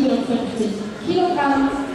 1秒センチキログラム